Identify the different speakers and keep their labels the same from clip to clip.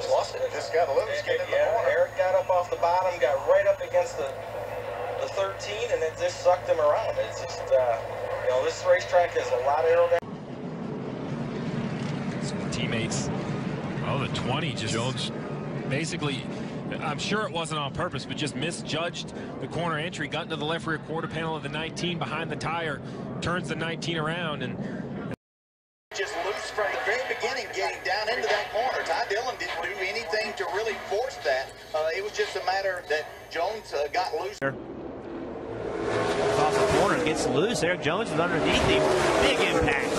Speaker 1: just lost it.
Speaker 2: Just got loose, getting in the
Speaker 1: Yeah,
Speaker 2: corner.
Speaker 1: Erik got up off the bottom, got right up against the the 13, and it just sucked him around. It's just, uh, you know, this racetrack has a lot of aerodynamics.
Speaker 3: Some teammates. Oh, the 20 just
Speaker 4: Jones.
Speaker 3: basically. I'm sure it wasn't on purpose, but just misjudged the corner entry, got into the left rear quarter panel of the 19 behind the tire, turns the 19 around, and
Speaker 2: Just loose from the very beginning, getting down Dillon didn't do anything to really force that. Uh, it was just a matter that Jones uh, got loose.
Speaker 5: Off the corner gets loose. Erik Jones is underneath him. Big impact.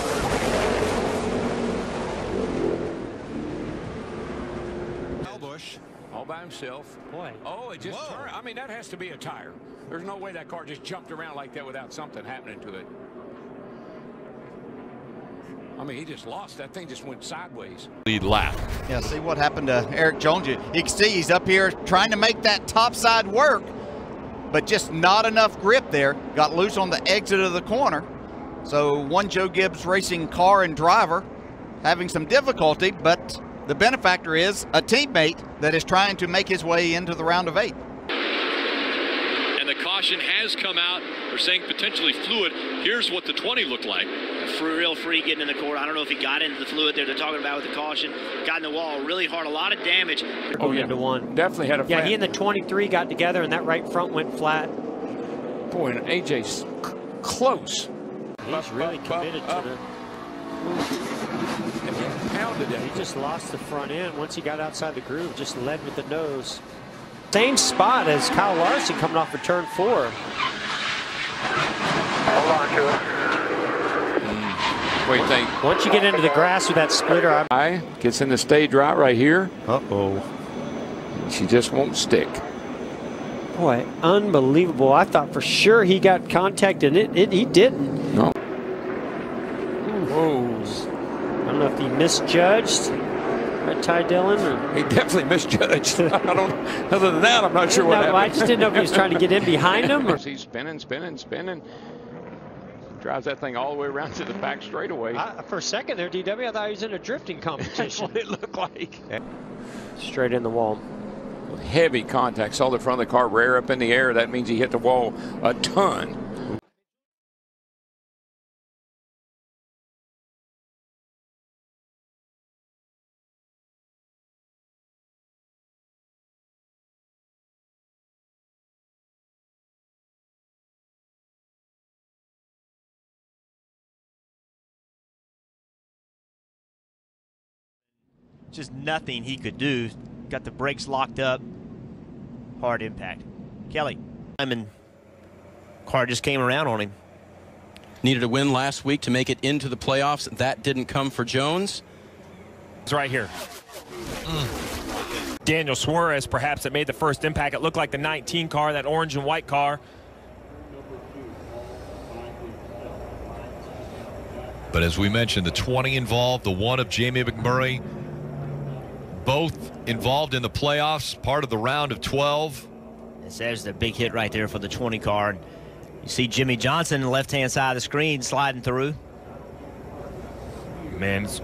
Speaker 6: Busch all by himself.
Speaker 5: Boy.
Speaker 6: Oh, it just turned. I mean, that has to be a tire. There's no way that car just jumped around like that without something happening to it. I mean, he just lost. That thing just went sideways.
Speaker 4: Lead lap.
Speaker 7: Yeah, see what happened to Erik Jones. You you can see he's up here trying to make that top side work, but just not enough grip there. Got loose on the exit of the corner. So one Joe Gibbs Racing car and driver having some difficulty, but the benefactor is a teammate that is trying to make his way into the round of eight.
Speaker 4: And the caution has come out. They're saying potentially fluid. Here's what the 20 looked like.
Speaker 5: Free, real free getting in the corner. I don't know if he got into the fluid there they're talking about with the caution. Got in the wall really hard. A lot of damage.
Speaker 6: Oh, yeah.
Speaker 8: into one.
Speaker 6: Definitely had a
Speaker 8: Yeah,
Speaker 6: flat.
Speaker 8: he and the 23 got together, and that right front went flat.
Speaker 6: boy, and AJ's c- close.
Speaker 8: He's really
Speaker 6: up,
Speaker 8: committed
Speaker 6: up.
Speaker 8: to the.
Speaker 6: Pounded it.
Speaker 8: He just lost the front end once he got outside the groove. Just led with the nose. Same spot as Kyle Larson coming off of turn four.
Speaker 6: What do you think?
Speaker 8: Once you get into the grass with that splitter, I'm
Speaker 6: Guy gets in the stage right right here.
Speaker 5: Uh-oh.
Speaker 6: She just won't stick.
Speaker 8: Boy, unbelievable. I thought for sure he got contact and it, it he didn't.
Speaker 6: No.
Speaker 8: Whoa. I don't know if he misjudged at Ty Dillon or
Speaker 6: He definitely misjudged. I don't. Other than that, I'm not sure what
Speaker 8: No,
Speaker 6: happened.
Speaker 8: I just didn't know if he was trying to get in behind him or
Speaker 6: He's spinning, spinning, spinning. Drives that thing all the way around to the back straightaway.
Speaker 8: I, for a second there, DW, I thought he was in a drifting
Speaker 6: That's
Speaker 8: competition.
Speaker 6: what it looked like.
Speaker 8: Straight in the wall.
Speaker 6: Heavy contact. Saw the front of the car rear up in the air. That means he hit the wall a ton.
Speaker 5: Just nothing he could do. Got the brakes locked up. Hard impact. Kelly. Simon. Car just came around on him.
Speaker 9: Needed a win last week to make it into the playoffs. That didn't come for Jones.
Speaker 3: it's right here. Mm. Daniel Suarez, perhaps, that made the first impact. It looked like the 19 car, that orange and white car.
Speaker 4: But as we mentioned, the 20 involved, the one of Jamie McMurray, both involved in the playoffs, part of the round of 12.
Speaker 5: There's the big hit right there for the 20 car. You see Jimmie Johnson on the left-hand side of the screen sliding through.
Speaker 3: Man, it's